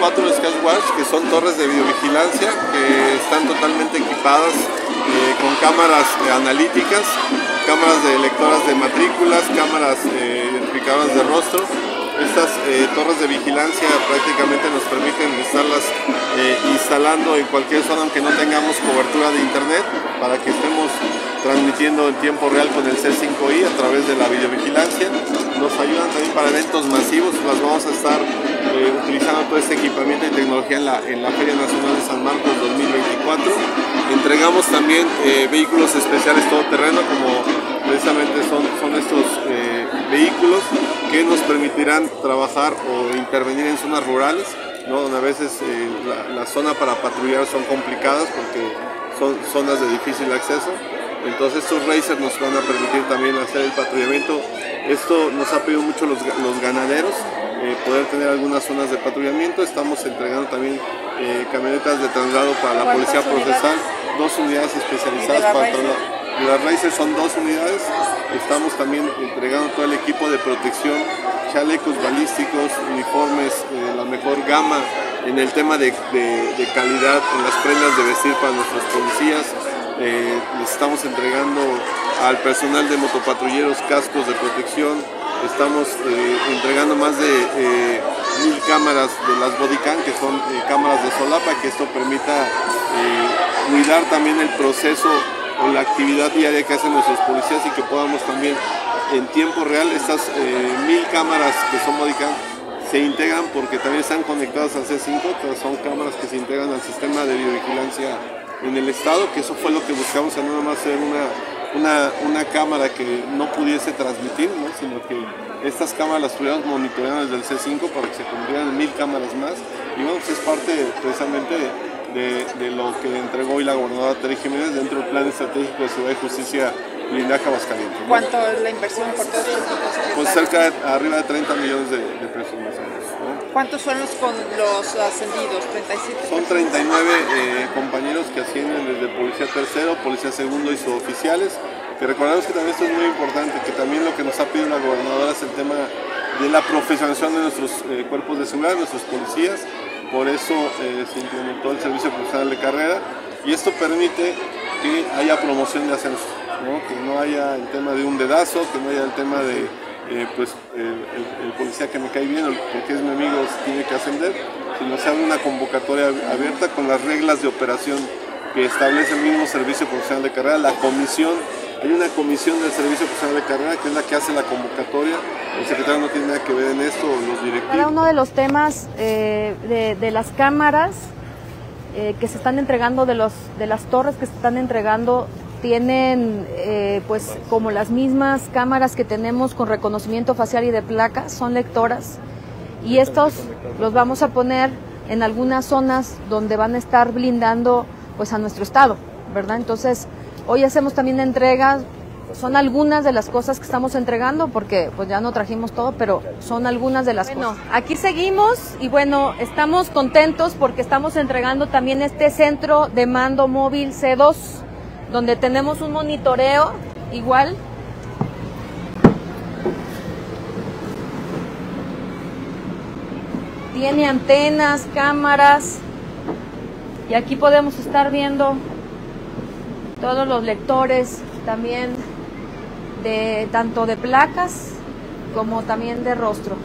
cuatro Skywatch, que son torres de videovigilancia que están totalmente equipadas eh, con cámaras analíticas, cámaras de lectoras de matrículas, cámaras eh, identificadoras de rostro. Estas eh, torres de vigilancia prácticamente nos permiten estarlas instalando en cualquier zona aunque no tengamos cobertura de internet para que estemos transmitiendo en tiempo real con el C5I a través de la videovigilancia. Nos ayudan también para eventos masivos, las vamos a estar eh, utilizando todo este equipamiento y tecnología en la, en la Feria Nacional de San Marcos 2024. Entregamos también eh, vehículos especiales todoterreno como precisamente son, son estos eh, vehículos que nos permitirán trabajar o intervenir en zonas rurales, ¿no? donde a veces la, la zona para patrullar son complicadas porque son zonas de difícil acceso entonces estos racers nos van a permitir también hacer el patrullamiento. Esto nos ha pedido mucho los, ganaderos, eh, poder tener algunas zonas de patrullamiento. Estamos entregando también eh, camionetas de traslado para la policía procesal, dos unidades especializadas para traslado. Las Racers son dos unidades. Estamos también entregando todo el equipo de protección, chalecos balísticos, uniformes, eh, la mejor gama en el tema de calidad en las prendas de vestir para nuestros policías eh, les estamos entregando al personal de motopatrulleros cascos de protección, estamos eh, entregando más de eh, mil cámaras de las Bodycam, que son cámaras de solapa, que esto permita cuidar también el proceso o la actividad diaria que hacen nuestros policías y que podamos también en tiempo real estas mil cámaras que son Bodycam se integran porque también están conectadas al C5, son cámaras que se integran al sistema de videovigilancia en el estado, que eso fue lo que buscamos, no nomás ser una, una, cámara que no pudiese transmitir, sino que estas cámaras las pudiéramos monitorear desde el C5 para que se convirtieran mil cámaras más. Y bueno, pues es parte precisamente lo que entregó hoy la gobernadora Terry Jiménez dentro del Plan Estratégico de Seguridad y Justicia Blindaje Aguascalientes. ¿Cuánto es la inversión por todo esto? Pues cerca de, arriba de 30 millones de, de pesos más o menos. ¿Cuántos son los, con los ascendidos? ¿37? Son 39 eh, compañeros que ascienden desde Policía Tercero, Policía Segundo y suboficiales. Que recordemos que también esto es muy importante, que también lo que nos ha pedido la gobernadora es el tema de la profesionalización de nuestros eh, cuerpos de seguridad, nuestros policías. Por eso eh, se implementó el servicio profesional de carrera y esto permite que haya promoción de ascenso, que no haya el tema de un dedazo, que no haya el tema de eh, pues el, policía que me cae bien, porque es mi amigo, tiene que ascender, sino se abre una convocatoria abierta con las reglas de operación que establece el mismo servicio profesional de carrera, la comisión, hay una comisión del servicio profesional de carrera que es la que hace la convocatoria, el secretario no tiene nada que ver en esto, los directivos. Cada uno de los temas eh, de, las cámaras eh, que se están entregando, de, los, las torres que se están entregando, tienen eh, pues como las mismas cámaras que tenemos con reconocimiento facial y de placas, son lectoras y estos los vamos a poner en algunas zonas donde van a estar blindando pues a nuestro estado, ¿verdad? Entonces, hoy hacemos también entregas, son algunas de las cosas que estamos entregando porque pues ya no trajimos todo, pero son algunas de las bueno, cosas. Aquí seguimos y bueno, estamos contentos porque estamos entregando también este centro de mando móvil C2 donde tenemos un monitoreo igual. Tiene antenas, cámaras y aquí podemos estar viendo todos los lectores también de tanto de placas como también de rostro.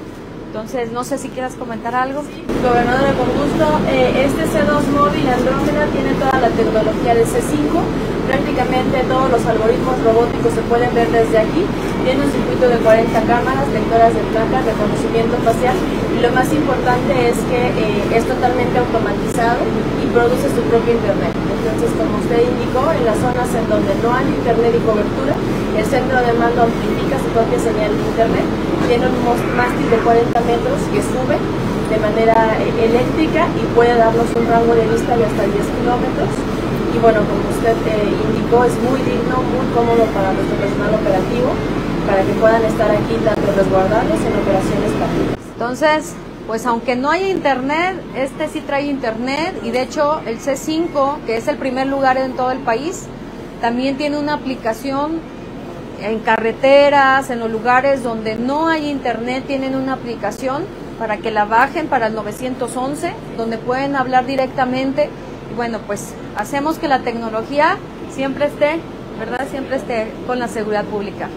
Entonces, no sé si quieras comentar algo. Gobernadora, con gusto. Eh, este C2 móvil Andrómeda tiene toda la tecnología de C5. Prácticamente todos los algoritmos robóticos se pueden ver desde aquí. Tiene un circuito de 40 cámaras, lectoras de placas, reconocimiento facial. Y lo más importante es que eh, es totalmente automatizado y produce su propio internet. Entonces, como usted indicó, en las zonas en donde no hay internet y cobertura, el centro de mando amplifica su propia señal de internet tiene un mástil de 40 metros que sube de manera eh, eléctrica y puede darnos un rango de vista de hasta 10 kilómetros. Y bueno, como usted eh, indicó, es muy digno, muy cómodo para nuestro personal operativo, para que puedan estar aquí tanto resguardados en operaciones tácticas. Entonces, pues aunque no haya internet, este sí trae internet y de hecho el C5, que es el primer lugar en todo el país, también tiene una aplicación en carreteras, en los lugares donde no hay internet, tienen una aplicación para que la bajen para el 911, donde pueden hablar directamente. Y bueno, pues hacemos que la tecnología siempre esté, ¿verdad? Siempre esté con la seguridad pública.